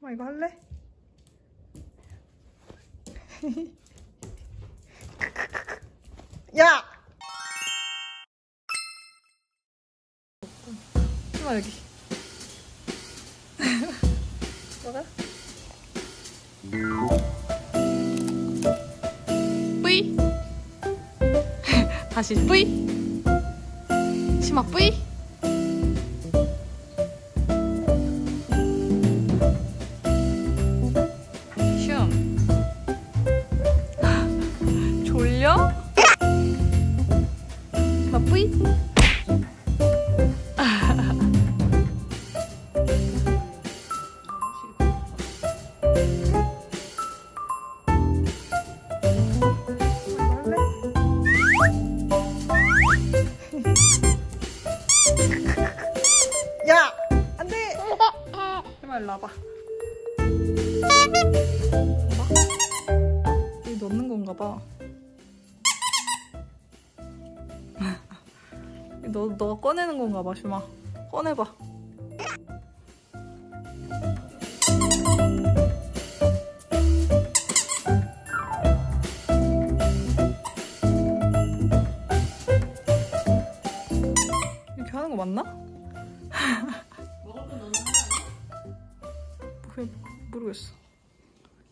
슈마 이거 할래? 야! 슈마 여기. 뭐가? 뿌이. 다시 뿌이. 치마 뿌이. 야! 안 돼! 제발 일로 와봐. 여기 넣는 건가 봐. 너, 너가 꺼내는 건가 봐, 슈마. 꺼내봐. 이렇게 하는 거 맞나? 모르겠어.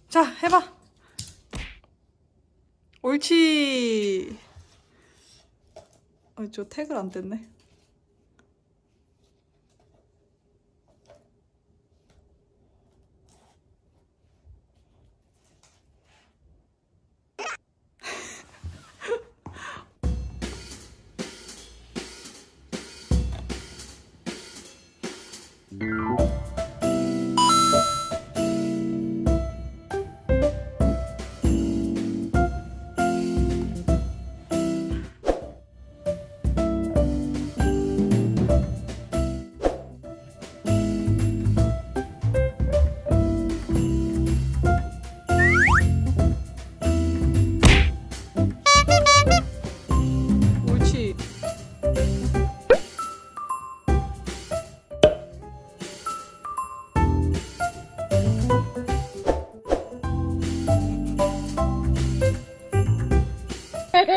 자, 해봐. 옳지. 어, 저 태그를 안 뗐네.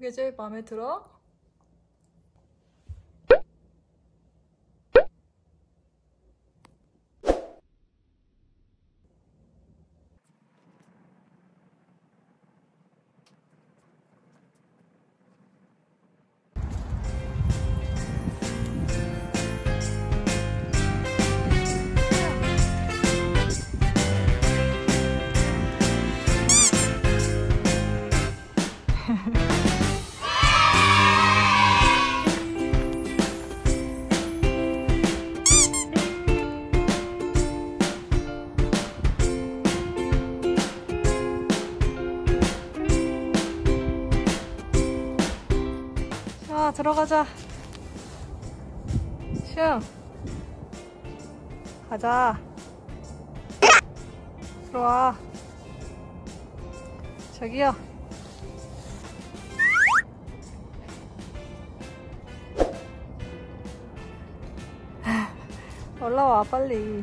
그게 제일 마음에 들어? 자, 들어가자. 슝. 가자. 들어와. 저기요. 올라와, 빨리.